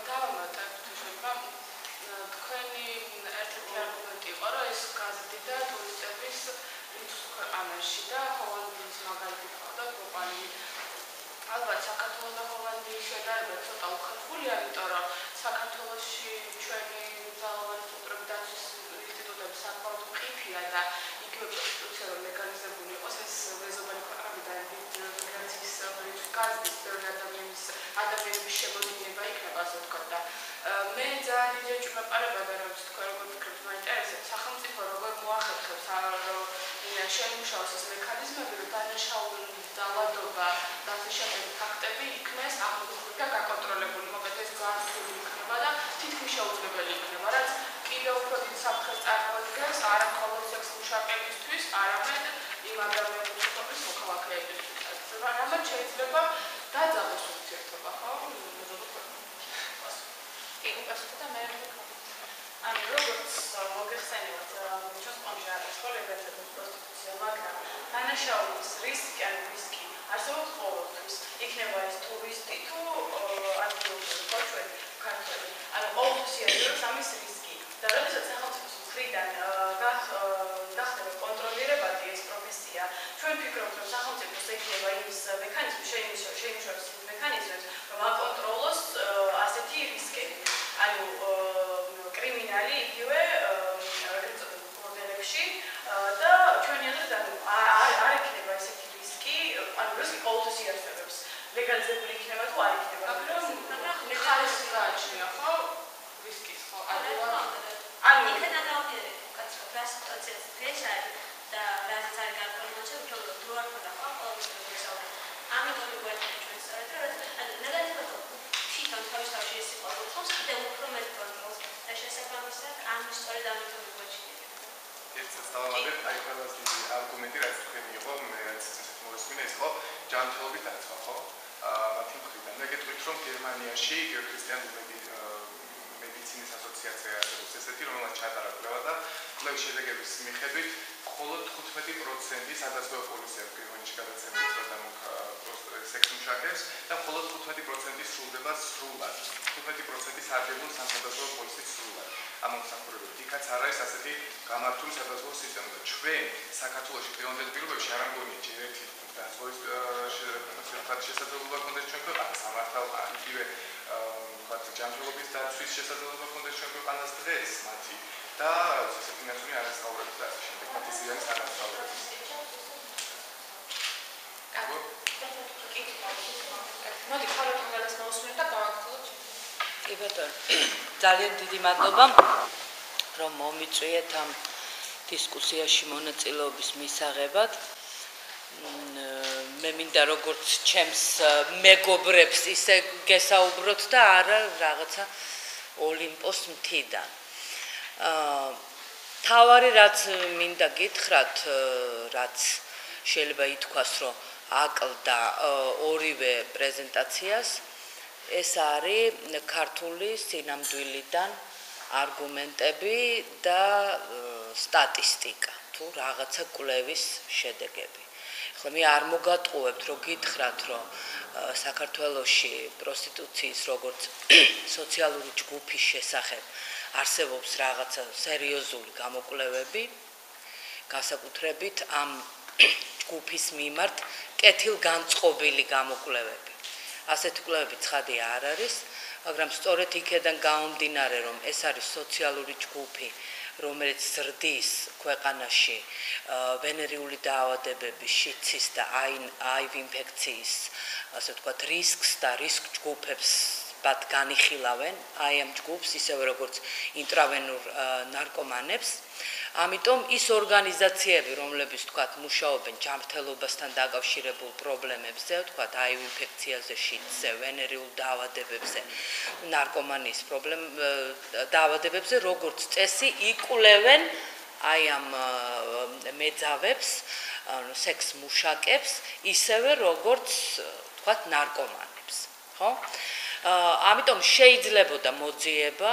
დავამატებ თვითონ თქვენი ერთ-ერთი არგუმენტი იყო რომ ეს გაზეთი და ტურისტების ქვეყანაში და ჰოლანდიის მაგალითი ყავდა პროპანი. ალბათ საქართველოს და ჰოლანდიის შედარება ცოტა უხერხულია, იმიტომ რომ საქართველოში ჩვენი ძალოვანი დაცვის ინსტიტუტები საკმაოდ მყიფია და იგივე კონსტიტუცია რომ ლეგალიზებული იყოს ეს მეზობელი ქვეყნები და რიცხვი გაზრდის ბევრი ადამიანის ადამიანების შემოდინება იქნება ასე ვთქვათ და მე ძალიან ჭმეპარება და როგორც თქვა როგორ ფიქრობთ მაინტერესებს სახელმწიფო როგორ მოახერხებს რომ შეიმუშაოს ეს მექანიზმები, რომ დანაშაული დაავადობა და შემდეგ ფაქტები იქნეს აღნიშნული და გაკონტროლებული, მოკლედ ეს განსხვავებული იქნება და თითქმის შეუძლებელი იქნება, რაც კიდევ უფრო დიდ საფრთხეს წარმოადგენს არა მხოლოდ სექს მუშაკებისთვის, არამედ იმ ადამიანების თვითონის მოქალაქეებისთვის. რამაც შეიძლება დაძაბოს ურთიერთობა, ხო? კი, უპასუხო და მე ანუ როგორც მოგეხსენებათ, ჩვენს კონჯი არის ხოლმე პროსტიტუცია, მაგრამ დანაშაულის რისკი, ანუ რისკი არსებობს ყოველთვის. იქნება ეს ტურისტი თუ ადგილობრივი ხო ჩვენ ქართველი. ანუ ყოველთვის არის ამის რისკი. და როდესაც სახელმწიფოს მხრიდან გახდება კონტროლირებადი ეს პროფესია, ჩვენ ფიქრობთ, რომ სახელმწიფოს ექნება იმის მექანიზმი, შეიმუშაოს მექანიზმებს, რომ აკონტროლოს ასეთი რისკები. ანუ კრიმინალი იგივე მოდელებში და ჩვენი აზრით ანუ არ არ იქნება ესეთი რისკი, ანუ რისკი ყოველთვის იარსებებს. ლეგალიზებული იქნება თუ არ იქნება. მაგრამ მაგრამ ხალხს გააჩნია ხო? რისკის ხო? ანუ ანუ იქიდან არის და რაზეც არის გარკვეული უბრალოდ დრო არ ხდება ხო ყოველთვის მოგესალმე ამიტომ გვერდით ჩვენ სწორედ რომ ნეგატიურად თვითონ თავისთავად ეს იყო რომ ხოს კიდევ უფრო მეტ კონტროლს და შესაბამისად ამ სწორედ ამიტომ გვაჩნია სწავლობთ აი ყველაზე დიდი არგუმენტი რაც თქვენი იყო მე რაც მოსმინე ის ხო ჯანმრთელობის დაცვა ხო? აა მათი მხრიდან. მე გეტყვით რომ გერმანიაში ქრისტიანული მედიცინის ასოციაცია არის ესეთი რომელსაც ჩატარა კვლევა და კვლევის შედეგების მიხედვით მხოლოდ 15% სადაზღვევ პოლიციას გერმანიაში გადაცემული და სექსმუშაკებს და მხოლოდ 15% სრულდება სრულად. 15% სარგებლობს სამსადაზღვევ პოლიციის სრულად. ამ მომსახურებით იქაც არ არის ასეთი გამართული სადაზღვევ სისტემა. და ჩვენ საქართველოს პიროვნულ პირობებში არ ამგონია ჯერ ერთი დაზღვევის შესაძლებლობა ქონდეს ჩვენ ქვეყანას სამართალ იგივე ვთქვათ ჯანმრთელობის დაცვის შესაძლებლობა ქონდეს ჩვენ ქვეყანას დღეს მათი. და ფინანსური არასწავლების და შემდეგ მათი ზიანის არასწავლების. მოდი ხალხს მოსმენთ და გავაკეთოთ. კი ბატონო. ძალიან დიდი მადლობა რომ მომიწვიეთ ამ დისკუსიაში მონაწილეობის მისაღებად. მე მინდა როგორც ჩემს მეგობრებს ისე გესაუბროთ და არა რაღაცა ოლიმპოს მთიდან. აა თავარი რაც მინდა გითხრათ, რაც შეიძლება ითქვას, რომ აკლდა ორივე პრეზენტაციას, ეს არის ქართული სინამდვილიდან არგუმენტები და სტატისტიკა თუ რაღაცა კვლევის შედეგები. ხო მე არ მოგატყუებთ რომ გითხრათ რომ საქართველოში პროსტიტუციის როგორც სოციალური ჯგუფის შესახებ არსებობს რაღაცა სერიოზული გამოკვლევები გასაკუთრებით ამ ჯგუფის მიმართ კეთილგანწყობილი გამოკვლევები. ასეთ კვლევები ცხადი არ არის მაგრამ სწორედ იქედან გამომდინარე რომ ეს არის სოციალური ჯგუფი რომელიც ზრდის ქვეყანაში ვენერიული დაავადებების, შიცის და აივ ინფექციის, ასე ვთქვათ, რისკს და რისკ ჯგუფებს ბად განიხილავენ აი ამ ჯგუფს ისევე როგორც ინტრავენურ ნარკომანებს. ამიტომ ის ორგანიზაციები, რომლებიც თქვათ მუშაობენ ჯანმრთელობასთან დაკავშირებულ პრობლემებზე, თქვათ აივ ინფექციაზე, შიდზე, ვენერიულ დაავადებებზე, ნარკომანიის პრობლემ დაავადებებზე, როგორც წესი, იკვლევენ აი ამ მეძავებს, ანუ სექს მუშაკებს, ისევე როგორც თქვათ ნარკომანებს, ხო? ამიტომ შეიძლებოდა მოძიება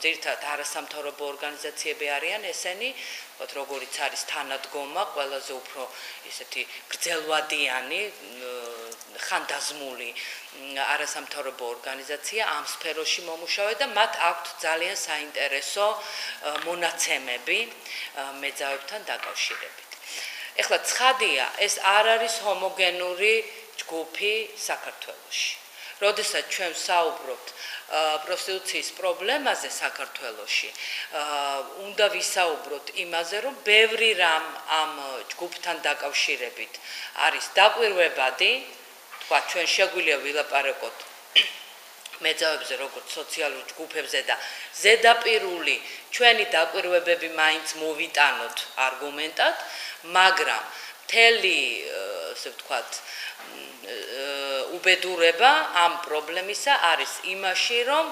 ძირთად არასამთავრობო ორგანიზაციები არიან ესენი, ვთქვათ, როგორიც არის თანადგომა, ყველაზე უფრო ესეთი გრძელვადიანი ხანდაზმული არასამთავრობო ორგანიზაცია ამ სფეროში მომუშავე და მათ აქვთ ძალიან საინტერესო მონაცემები მეძავებთან დაკავშირებით. ეხლა ცხადია, ეს არ არის ჰომოგენური ჯგუფი საქართველოში. როდესაც ჩვენ საუბრობთ პროსტიტუციის პრობლემაზე საქართველოში, უნდა ვისაუბროთ იმაზე, რომ ბევრი რამ ამ ჯგუფთან დაკავშირებით არის დაკვირვებადი, თქვა ჩვენ შეგვიძლია ვილაპარაკოთ მეძავებზე როგორც სოციალურ ჯგუფებზე და ზედაპირული ჩვენი დაკვირვებები მაინც მოვიტანოთ არგუმენტად, მაგრამ მთელი ასე ვთქვათ უბედურება ამ პრობლემისა არის იმაში, რომ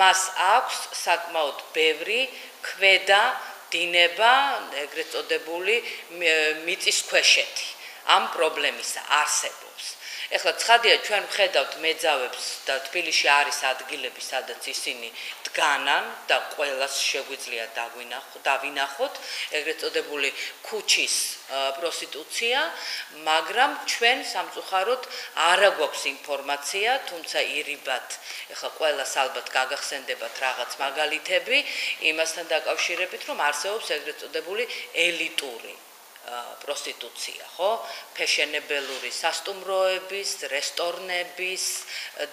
მას აქვს საკმაოდ ბევრი ქვედა დინება, ეგრეთ წოდებული მიწისქვეშეთი ამ პრობლემისა არსებობს. ეხლა ცხადია ჩვენ ვხედავთ მეძავებს და თბილისში არის ადგილები სადაც ისინი დგანან და ყოველას შეგვიძლია დაგვინახოთ დავინახოთ. ეგრეთ წოდებული ქუჩის პროსტიტუცია მაგრამ ჩვენ სამწუხაროდ არ აგვაქვს ინფორმაცია თუმცა ირიბად ეხლა ყოველას ალბათ გაგახსენდებათ რაღაც მაგალითები. იმასთან დაკავშირებით რომ არსებობს ეგრეთ წოდებული ელიტური პროსტიტუცია, ხო? ფეშენებელური სასტუმროების, რესტორნების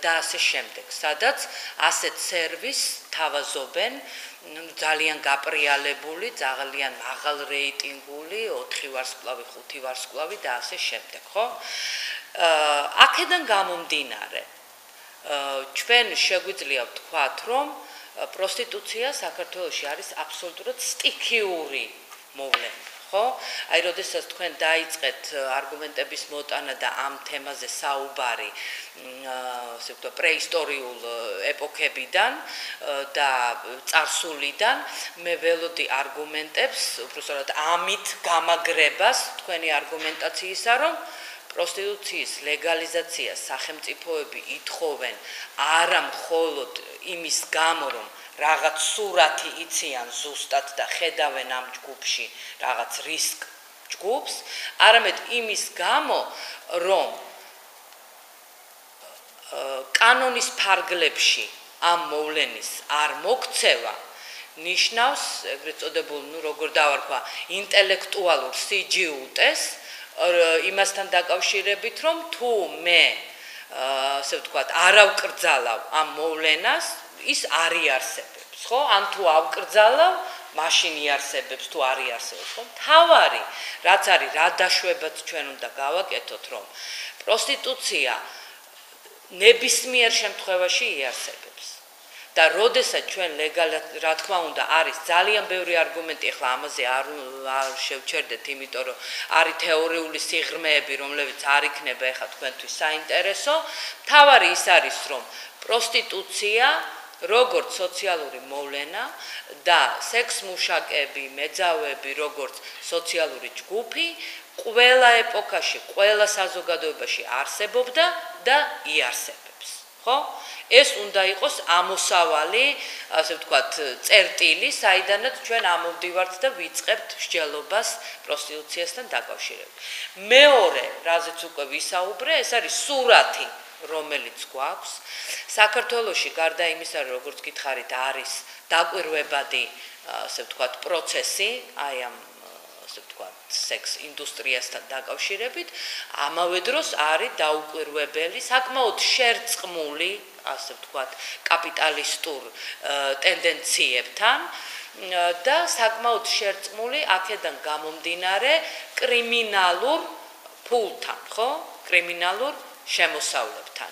და ასე შემდეგ, სადაც ასეთ სერვის თავაზობენ ძალიან გაპრიალებული, ძალიან მაღალ რეიტინგული 4 ვარსკვლავი, 5 ვარსკვლავი და ასე შემდეგ, ხო? აა აქედან გამომდინარე, ჩვენ შეგვიძლია ვთქვათ, რომ პროსტიტუცია საქართველოში არის აბსოლუტურად სტიქიური მოვლენა. ხო? აი, როდესაც თქვენ დაიწყეთ არგუმენტების მოტანა და ამ თემაზე საუბარი, ასე ვთქვათ, პრეისტორიულ ეპოქებიდან და წარსულიდან, მე ველოდი არგუმენტებს, უბრალოდ ამით გამაგრებას თქვენი არგუმენტაციისა, რომ პროსტიტუციის ლეგალიზაცია სახელმწიფოები ითხოვენ არა მხოლოდ იმის გამო, რომ რაღაც სურათი იციან ზუსტად და ხედავენ ამ ჯგუფში რაღაც რისკ ჯგუფს, არამედ იმის გამო, რომ კანონის ფარგლებში ამ მოვლენის არ მოქცევა ნიშნავს ეგრეთ წოდებულ, ну, როგორ დავარქვა, ინტელექტუალურ სიჯიუტეს იმასთან დაკავშირებით, რომ თუ მე ასე ვთქვათ, არავკრძალავ ამ მოვლენას, ის არ იარსებებს, ხო? ან თუ ავკრძალავ, მაშინ იარსებებს თუ არ იარსებებს, ხო? თავარი, რაც არის რა დაშვებაც ჩვენ უნდა გავაკეთოთ, რომ პროსტიტუცია ნებისმიერ შემთხვევაში იარსებებს. და როდესაც ჩვენ ლეგალად რა თქმა უნდა არის ძალიან ბევრი არგუმენტი ახლა ამაზე არ არ შევჩერდეთ იმიტომ რომ არის თეორიული სიღრმეები რომლებიც არ იქნება ახლა თქვენთვის საინტერესო თავარი ის არის რომ პროსტიტუცია როგორც სოციალური მოვლენა და სექს მუშაკები, მეძავები, როგორც სოციალური ჯგუფი, ყველა ეპოქაში, ყველა საზოგადოებაში არსებობდა და იარსებებს. ხო? ეს უნდა იყოს ამოსავალი, ასე ვთქვათ, წერტილი, საიდანაც ჩვენ ამოვდივართ და ვიწყებთ მსჯელობას პროსტიტუციასთან დაკავშირებით. მეორე, რაზეც უკვე ვისაუბრე, ეს არის სურათი რომელიც გვაქვს. საქართველოსში გარდა იმისა რომ როგორც გითხარით არის დაკვირვებადი ასე ვთქვათ პროცესი აი ამ ასე ვთქვათ სექს ინდუსტრიასთან დაკავშირებით ამავე დროს არის დაუკვირვებელი საკმაოდ შერწყმული ასე ვთქვათ კაპიტალისტურ ტენდენციებთან და საკმაოდ შერწყმული აქედან გამომდინარე კრიმინალურ ფულთან ხო? კრიმინალურ შემოსავლებთან.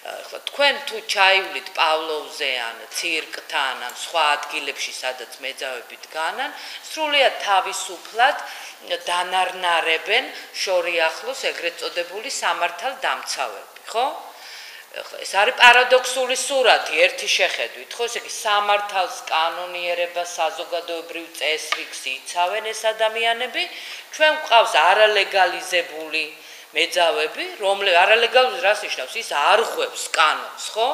ახლა თქვენ თუ ჩაივლით პავლოვზე ან ცირკთან ან სხვა ადგილებში სადაც მეძავებით განან, სრულიად თავისუფლად დანარნარებენ შორიახლოს ეგრეთ წოდებული სამართალ დამცავები, ხო? ახლა ეს არის პარადოქსული სურათი ერთი შეხედვით, ხო? ესე იგი სამართალს კანონიერება საზოგადოებრივ წესრიგს იცავენ ეს ადამიანები, ჩვენ გვყავს არალეგალიზებული მეძავები, რომლე არალეგალურ რას ნიშნავს? ის არღვევს კანონს, ხო?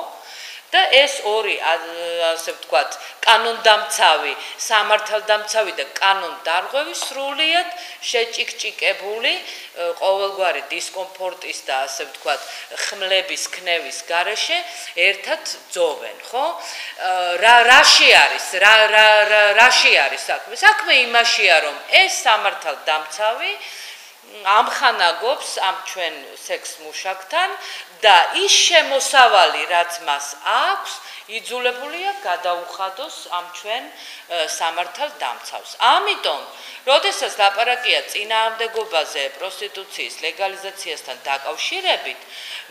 და ეს ორი ასე ვთქვათ, კანონდამცავი, სამართალდამცავი და კანონდარღვევი სრულიად შეჭიქჭიკებული ყოველგვარი დისკომფორტის და ასე ვთქვათ, ხმლების ქნევის გარეშე ერთად ძოვენ, ხო? რა რაში არის? რა რა რაში არის საქმე? საქმე იმაშია, რომ ეს სამართალდამცავი ამხანაგობს ამ ჩვენ სექს მუშაკთან და ის შემოსავალი რაც მას აქვს იძულებულია გადაუხადოს ამ ჩვენ სამართალ დამცავს. ამიტომ, როდესაც ლაპარაკია წინააღმდეგობაზე პროსტიტუციის ლეგალიზაციასთან დაკავშირებით,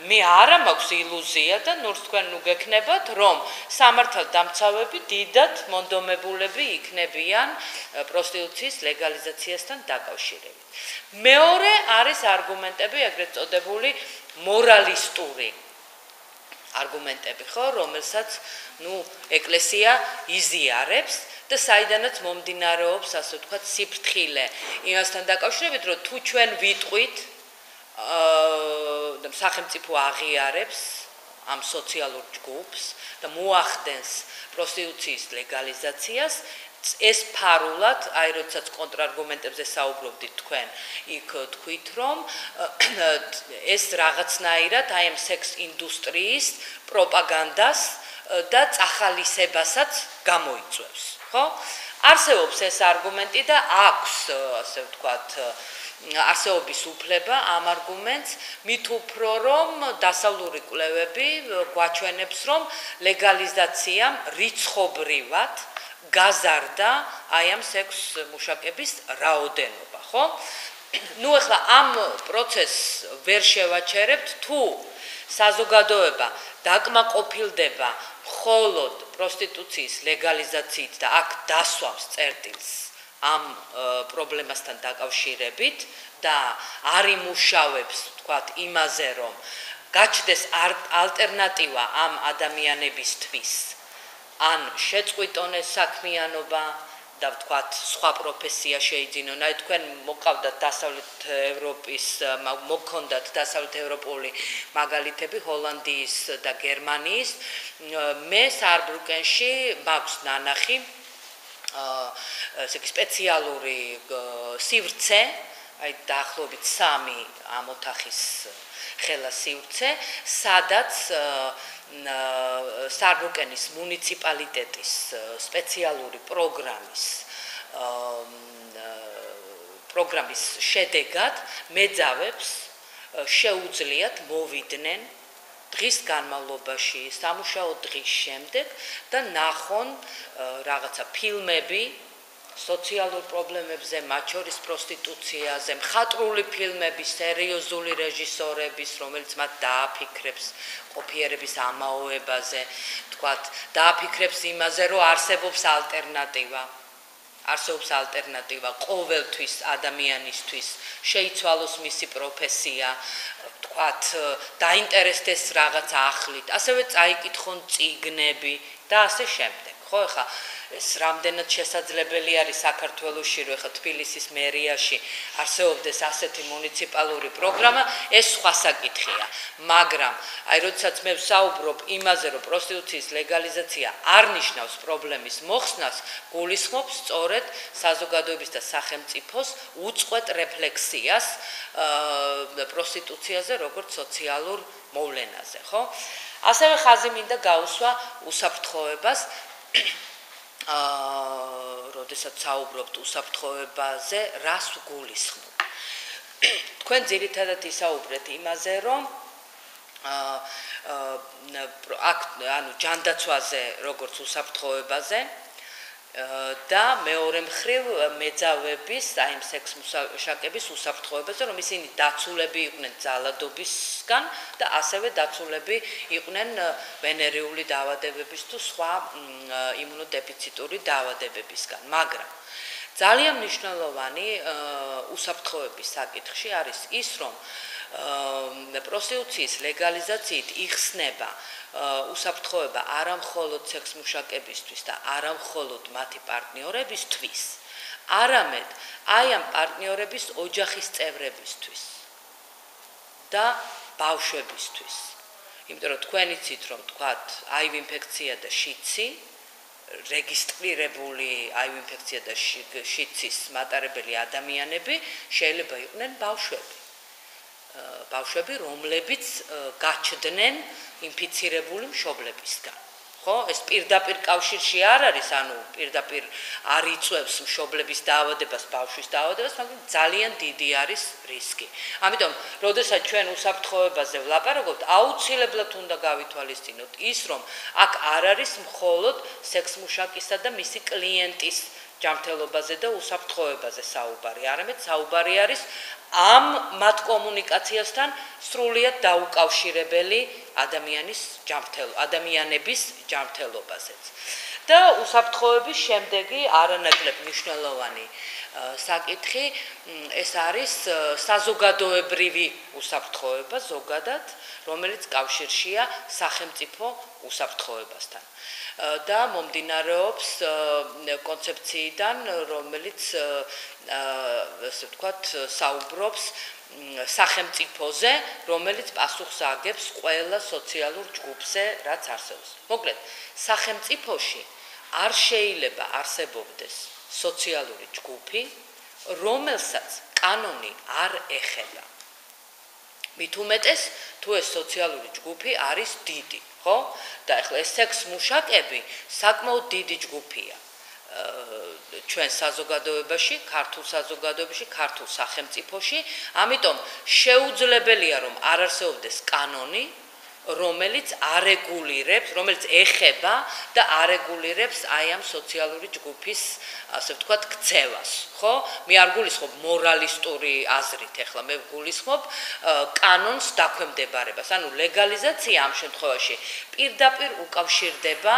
მე არა მაქვს ილუზია და ნურს თქვენ ნუ გექნებათ, რომ სამართალ დამცავები დიდად მონდომებულები იქნებიან პროსტიტუციის ლეგალიზაციასთან დაკავშირებით. მეორე არის არგუმენტები, ეგრეთ წოდებული მორალისტური არგუმენტები, ხო, რომელსაც, ну, ეკლესია იზიარებს და საიდანაც მომდინარეობს, ასე ვთქვათ, სიფრთხილე. იმასთან დაკავშირებით, რომ თუ ჩვენ ვიტყვით, აა სახელმწიფო აღიარებს ამ სოციალურ ჯგუფს და მოახდენს პროსტიტუციის ლეგალიზაციას, ეს ფარულად, აი როდესაც კონტრარგუმენტებზე საუბრობდით თქვენ, იქ თქვით, რომ ეს რაღაცნაირად აი ამ სექს ინდუსტრიის პროპაგანდას და წახალისებასაც გამოიწვევს, ხო? არსებობს ეს არგუმენტი და აქვს, ასე ვთქვათ, არსეობის უფლება ამ არგუმენტს მით უფრო რომ დასავლური კვლევები გვაჩვენებს რომ ლეგალიზაციამ რიცხობრივად გაზარდა აი ამ სექს მუშაკების რაოდენობა, ხო? ნუ ახლა ამ პროცესს ვერ შევაჩერებთ თუ საზოგადოება დაკმაყოფილდება მხოლოდ პროსტიტუციის ლეგალიზაციით და აქ დასვავს წერტილს ამ პრობლემასთან დაკავშირებით და არ იმუშავებს, თქვათ, იმაზე, რომ გაჩნდეს ალტერნატივა ამ ადამიანებისთვის. ან შეწყვიტონ ეს საქმიანობა და ვთქვათ, სხვა პროფესია შეიძინონ. აი თქვენ მოკავდათ დასავლეთ ევროპის, მოგქონდათ დასავლეთ ევროპული მაგალითები ჰოლანდიის და გერმანიის. მე სარბრუკენში მაქვს ნანახი ესე იგი სპეციალური სივრცე, აი დაახლოებით 3 ამ ოთახის ხელა სივრცე, სადაც სარბუკენის მუნიციპალიტეტის სპეციალური პროგრამის პროგრამის შედეგად მეძავებს შეუძლიათ მოვიდნენ დღის განმავლობაში, სამუშაო დღის შემდეგ და ნახონ რაღაცა ფილმები სოციალურ პრობლემებზე, მათ შორის პროსტიტუციაზე, მხატვრული ფილმები, სერიოზული რეჟისორების, რომელიც მათ დააფიქრებს ყოფიერების ამაოებაზე, თქვათ, დააფიქრებს იმაზე, რომ არსებობს ალტერნატივა. არსებობს ალტერნატივა ყოველთვის ადამიანისთვის, შეიცვალოს მისი პროფესია, თქვათ, დაინტერესდეს რაღაც ახლით, ასევე წაიკითხონ წიგნები და ასე შემდეგ. ხო, ხა ეს რამდენად შესაძლებელი არის საქართველოსში რო ხა თბილისის მერიაში არსებობდეს ასეთი მუნიციპალური პროგრამა? ეს სხვა საკითხია. მაგრამ აი როდესაც მე ვსაუბრობ იმაზე რომ პროსტიტუციის ლეგალიზაცია არ ნიშნავს პრობლემის მოხსნას გულისხმობს სწორედ საზოგადოების და სახელმწიფოს უწყვეტ რეფლექსიას პროსტიტუციაზე როგორც სოციალურ მოვლენაზე ხო? ასევე ხაზი მინდა გაუსვა უსაფრთხოებას აა, როდესაც საუბრობთ უსაფრთხოებაზე, რას გულისხმობ? თქვენ ძირითადად ისაუბრეთ იმაზე, რომ აა აქ ანუ ჯანდაცვაზე, როგორც უსაფრთხოებაზე, და მეორე მხრივ მეძავების, აი ამ სექს მუშაკების უსაფრთხოებაზე, რომ ისინი დაცულები იყვნენ ძალადობისგან და ასევე დაცულები იყვნენ ვენერიული დაავადებების თუ სხვა იმუნოდეფიციტური დაავადებებისგან. მაგრამ ძალიან მნიშვნელოვანი უსაფრთხოების საკითხში არის ის, რომ პროსტიტუციის ლეგალიზაციით იხსნება უსაფრთხოება არამხოლოდ სექს მუშაკებისთვის და არამხოლოდ მათი პარტნიორებისთვის, არამედ აი ამ პარტნიორების ოჯახის წევრებისთვის და ბავშვებისთვის. იმიტომ რომ თქვენ იცით რომ თქვათ აივ ინფექცია და შიცი რეგისტრირებული აივ ინფექცია და შიცის მატარებელი ადამიანები შეიძლება იყვნენ ბავშვები. ბავშვები, რომლებიც გაჩდნენ ინფიცირებული მშობლებისგან. ხო, ეს პირდაპირ კავშირში არ არის, ანუ პირდაპირ არ იწევს მშობლების დაავადებას, ბავშვის დაავადებას, მაგრამ ძალიან დიდი არის რისკი. ამიტომ, როდესაც ჩვენ უსაფრთხოებაზე ვლაპარაკობთ, აუცილებლად უნდა გავითვალისწინოთ ის, რომ აქ არ არის მხოლოდ სექსმუშაკისა და მისი კლიენტის ჯანმრთელობაზე და უსაფრთხოებაზე საუბარი, არამედ საუბარი არის ამ მათ კომუნიკაციასთან სრულიად დაუკავშირებელი ადამიანის ჯანმრთელ ადამიანების ჯანმრთელობაზეც. და უსაფრთხოების შემდეგი არანაკლებ მნიშვნელოვანი საკითხი ეს არის საზოგადოებრივი უსაფრთხოება ზოგადად, რომელიც კავშირშია სახელმწიფო უსაფრთხოებასთან. და მომდინარეობს კონცეფციიდან, რომელიც ასე ვთქვათ, საუბრობს სახელმწიფოზე, რომელიც პასუხს აგებს ყველა სოციალურ ჯგუფზე, რაც არსებობს. მოკლედ, სახელმწიფოში არ შეიძლება არსებობდეს სოციალური ჯგუფი, რომელსაც კანონი არ ეხება. მით უმეტეს, თუ ეს სოციალური ჯგუფი არის დიდი, ხო? და ახლა ეს სექს მუშაკები საკმაოდ დიდი ჯგუფია. ჩვენ საზოგადოებაში, ქართულ საზოგადოებაში, ქართულ სახელმწიფოში, ამიტომ შეუძლებელია რომ არ არსებობდეს კანონი, რომელიც არეგულირებს, რომელიც ეხება და არეგულირებს აი ამ სოციალური ჯგუფის, ასე ვთქვათ, ქცევას, ხო? მე არ გულისხმობ მორალისტური აზრით, ეხლა მე გულისხმობ კანონს დაქვემდებარებას. ანუ ლეგალიზაცია ამ შემთხვევაში პირდაპირ უკავშირდება,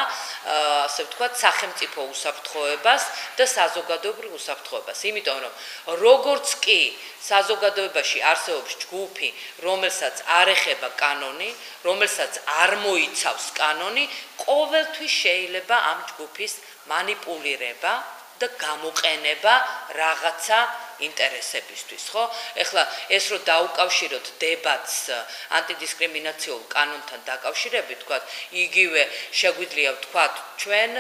ასე ვთქვათ, სახელმწიფო უსაფრთხოებას და საზოგადოებრივ უსაფრთხოებას. იმიტომ რომ როგორც კი საზოგადოებაში არსებობს ჯგუფი, რომელსაც არ ეხება კანონი, რომელსაც არ მოიცავს კანონი, ყოველთვის შეიძლება ამ ჯგუფის манипулირება და გამოყენება რაღაცა ინტერესებისთვის, ხო? ეხლა ეს რო დაუკავშიროთ დებატს ანტიდისკრიმინაციულ კანონთან დაკავშირებით, თქვა, იგივე შეგვიძლია ვთქვა ჩვენ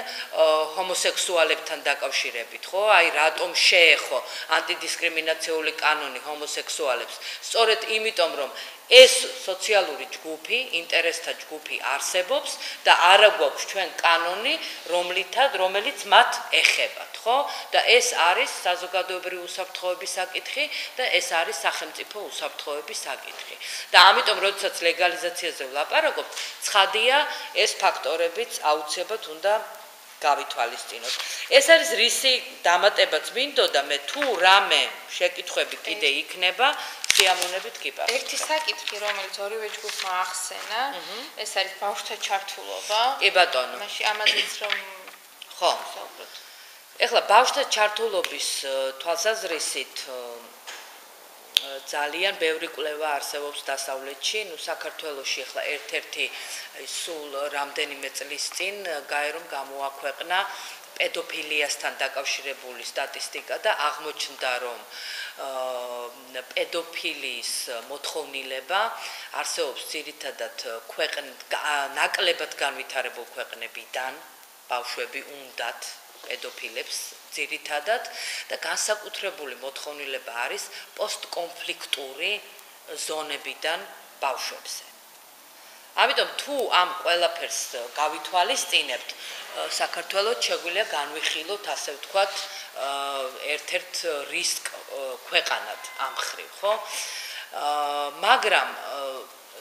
ჰომოსექსუალებთან დაკავშირებით, ხო? აი რატომ შეეხო ანტიდისკრიმინაციული კანონი ჰომოსექსუალებს? სწორედ იმიტომ, რომ ეს სოციალური ჯგუფი, ინტერესთა ჯგუფი არსებობს და არა გვაქვს ჩვენ კანონი, რომლითაც რომელიც მათ ეხებათ, ხო? და ეს არის საზოგადოებრივი უსაფრთხოების საკითხი და ეს არის სახელმწიფო უსაფრთხოების საკითხი. და ამიტომ როდესაც ლეგალიზაციაზე ვლაპარაკობ, ცხადია ეს ფაქტორებიც აუცილებლად უნდა გავითვალისწინოთ. ეს არის რისი დამატებაც მინდოდა მე თუ რამე შეკითხები კიდე იქნება, სიამოვნებით გიპართ. ერთი საკითხი, რომელიც ორივე ჯგუფმა ახსენა, ეს არის ბავშვთა ჩართულობა. კი ბატონო. მაშინ ამაზეც რომ ხო. ეხლა ბავშვთა ჩართულობის თვალსაზრისით ძალიან ბევრი კვლევა არსებობს დასავლეთში, ну საქართველოში ახლა ერთ-ერთი სულ რამდენიმე წლის წინ გაერომ გამოაქვეყნა პედოფილიასთან დაკავშირებული სტატისტიკა და აღმოჩნდა რომ პედოფილიის მოთხოვნილება არსებობს ძირითადად ქვეყნ ნაკლებად განვითარებულ ქვეყნებიდან ბავშვები უნდათ პედოფილებს ძირითადად და განსაკუთრებული მოთხოვნილება არის პოსტკონფლიქტური ზონებიდან ბავშვებზე. ამიტომ თუ ამ ყველაფერს გავითვალისწინებთ, საქართველოს შეგვიძლია განვიხილოთ ასე ვთქვათ ერთ-ერთ რისკ ქვეყანად ამ ხრივ, ხო? მაგრამ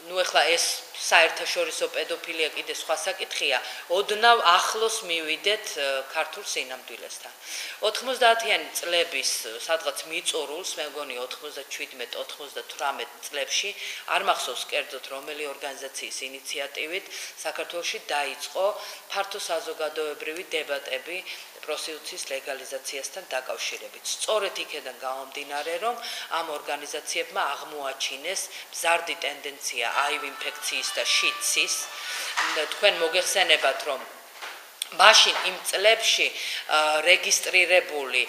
ну ეხლა ეს საერთაშორისო პედოფილია კიდე სხვა საკითხია. ოდნავ ახლოს მივიდეთ ქართულ სინამდვილესთან. 90-იანი წლების სადღაც მიწურულს, მე მგონი 97-98 წლებში არ მახსოვს კერძოდ რომელი ორგანიზაციის ინიციატივით საქართველოში დაიწყო ფართო საზოგადოებრივი დებატები პროსტიტუციის ლეგალიზაციასთან დაკავშირებით. სწორედ იქედან გამომდინარე, რომ ამ ორგანიზაციებმა აღმოაჩინეს მზარდი ტენდენცია აივ ინფექციის და შიცის. თქვენ მოგეხსენებათ, რომ მაშინ იმ წლებში რეგისტრირებული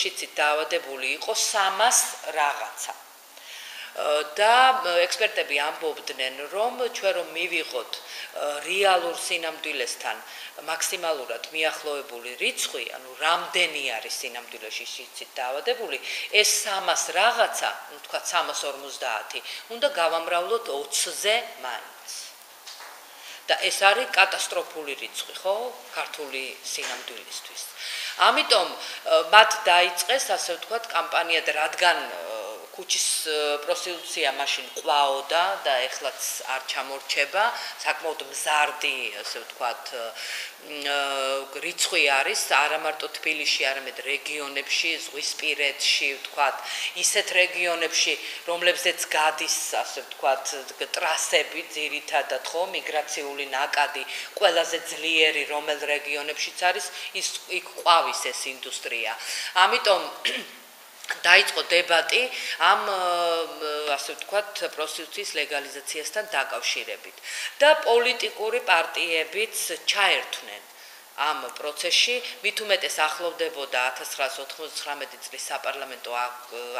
შიცით დაავადებული იყო 300 რაღაცა. და ექსპერტები ამბობდნენ, რომ ჩვენ რომ მივიღოთ რეალურ სინამდვილესთან მაქსიმალურად მიახლოებული რიცხვი, ანუ რამდენი არის სინამდვილეში სიცით დაავადებული, ეს 300 რაღაცა, ну თქვა 350, უნდა გავამრავლოთ 20-ზე მაინც. და ეს არის კატასტროფული რიცხვი, ხო, ქართული სინამდვილისთვის. ამიტომ მათ დაიწყეს, ასე ვთქვათ, კამპანია და რადგან კუჩის პროსტიტუცია მაშინ ყვაოდა და ეხლაც არ ჩამორჩება, საკმაოდ მზარდი, ასე ვთქვათ, რიცხვი არის არა მარტო თბილისში, არამედ რეგიონებში, ზღვისპირეთში, ვთქვათ, ისეთ რეგიონებში, რომლებზეც გადის, ასე ვთქვათ, ტრასები ძირითადად ხო, მიგრაციული ნაკადი, ყველაზე ძლიერი რომელ რეგიონებშიც არის, ის იქ ყვავის ეს ინდუსტრია. ამიტომ დაიწყო დებატი ამ ასე ვთქვათ პროსტიტუციის ლეგალიზაციასთან დაკავშირებით. და პოლიტიკური პარტიებიც ჩაერთვნენ ამ პროცესში. მით უმეტეს ახლოვდებოდა 1999 წლის საპარლამენტო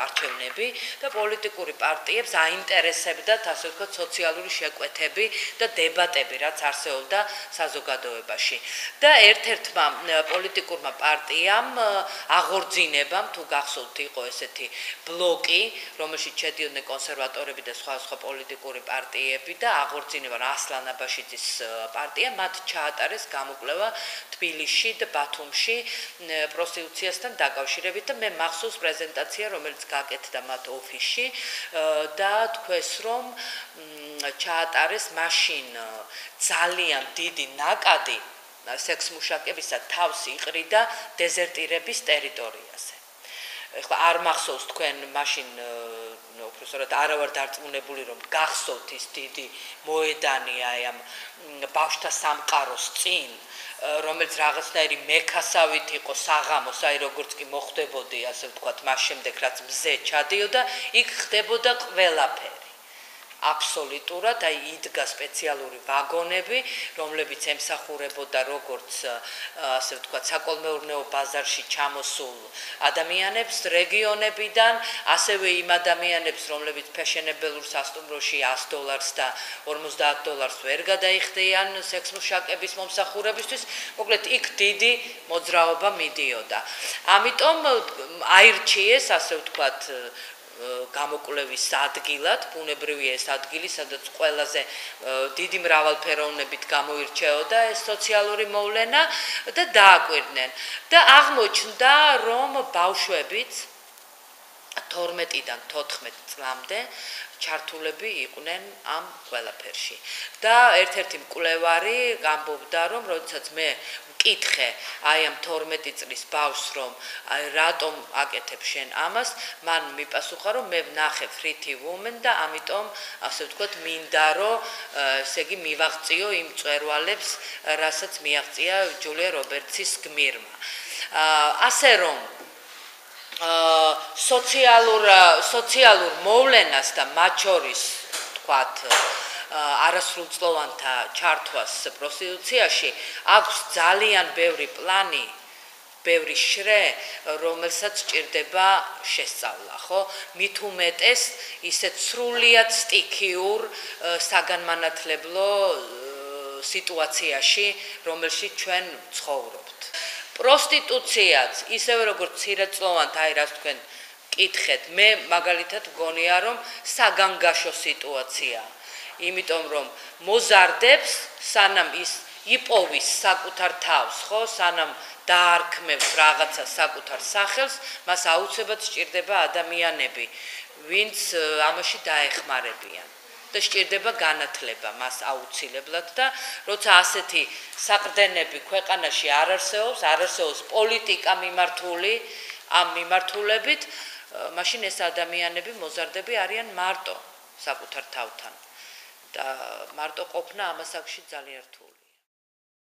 არჩევნები და პოლიტიკური პარტიებს აინტერესებდათ ასე ვთქვათ სოციალური შეკვეთები და დებატები რაც არსებობდა საზოგადოებაში. და ერთ-ერთმა პოლიტიკურმა პარტიამ აღორძინებამ თუ გახსოვთ იყო ესეთი ბლოკი რომელშიც შედიოდნენ კონსერვატორები და სხვა სხვა პოლიტიკური პარტიები და აღორძინება ასლან აბაშიძის პარტია მათ ჩაატარეს გამოკვლევა თბილისში და ბათუმში პროსტიტუციასთან დაკავშირებით და მე მახსოვს პრეზენტაცია რომელიც გაკეთდა მათ ოფისში და თქვეს რომ ჩაატარეს მაშინ ძალიან დიდი ნაკადი სექსმუშაკებისა თავს იყრიდა დეზერტირების ტერიტორიაზე. ეხლა არ მახსოვს თქვენ მაშინ უბრალოდ არა ვარ დარწმუნებული რომ გახსოვთ ის დიდი მოედანი აი ამ ბავშთა სამყაროს წინ რომელიც რაღაცნაირი მექასავით იყო საღამოს აი როგორც კი მოხდებოდი ასე ვთქვათ მას შემდეგ რაც მზე ჩადიოდა იქ ხდებოდა ყველაფერი აბსოლუტურად აი იდგა სპეციალური ვაგონები, რომლებიც ემსახურებოდა როგორც ასე ვთქვათ საკოლმეურნეო ბაზარში ჩამოსულ ადამიანებს რეგიონებიდან, ასევე იმ ადამიანებს, რომლებიც ფეშენებელურ სასტუმროში 100 დოლარს და 50 დოლარს ვერ გადაიხდიან სექსმუშაკების მომსახურებისთვის, მოკლედ იქ დიდი მოძრაობა მიდიოდა. ამიტომ აირჩიეს ასე ვთქვათ გამოკვლევის ადგილად, ბუნებრივია ეს ადგილი, სადაც ყველაზე დიდი მრავალფეროვნებით გამოირჩეოდა ეს სოციალური მოვლენა და დააკვირდნენ. და აღმოჩნდა, რომ ბავშვებიც 12-დან 14 წლამდე ჩართულები იყვნენ ამ ყველაფერში. და ერთ-ერთი მკვლევარი გამბობდა, რომ როდესაც მე მკითხე აი ამ 12 წლის ბავშვს რომ აი რატომ აკეთებ შენ ამას? მან მიპასუხა რომ მე ვნახე ფრითი ვუმენ და ამიტომ ასე ვთქვათ მინდა რომ ესე იგი მივაღწიო იმ წვერვალებს რასაც მიაღწია ჯულია რობერტსის გმირმა. ასე რომ აა სოციალურ სოციალურ მოვლენას და მათ შორის ვთქვათ არასრულწლოვანთა ჩართვას პროსტიტუციაში აქვს ძალიან ბევრი პლანი ბევრი შრე, რომელსაც ჭირდება შესწავლა, ხო? მით უმეტეს ისეთ სრულიად სტიქიურ საგანმანათლებლო სიტუაციაში, რომელშიც ჩვენ ცხოვრობთ. პროსტიტუციაც, ისევე როგორც ცირეწლოვანთა, აი რაც თქვენ კითხეთ, მე მაგალითად გონია, რომ საგანგაშო სიტუაციაა. იმიტომ რომ მოზარდებს სანამ ის იპოვის საკუთარ თავს, ხო, სანამ დაარქმევს რაღაცა საკუთარ სახელს, მას აუცილებლად სჭირდება ადამიანები, ვინც ამაში დაეხმარებიან. და სჭირდება განათლება მას აუცილებლად და როცა ასეთი საყრდენები ქვეყანაში არ არსებობს, არ არსებობს პოლიტიკა მიმართული ამ მიმართულებით, მაშინ ეს ადამიანები მოზარდები არიან მარტო საკუთარ თავთან. და მარტო ყოფნა ამასაკში ძალიან რთული